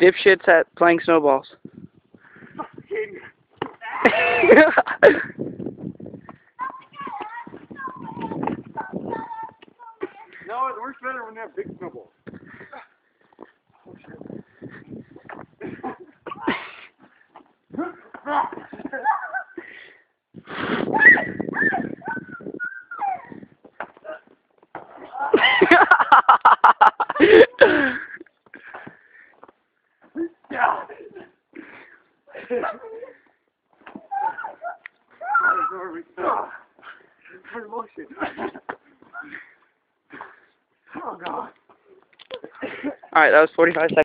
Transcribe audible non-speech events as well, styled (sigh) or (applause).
Dipshits at playing snowballs. (laughs) No, it works better when they have big snowballs. (laughs) (laughs) Yeah. For motion. Oh god. Alright, that was 45 seconds.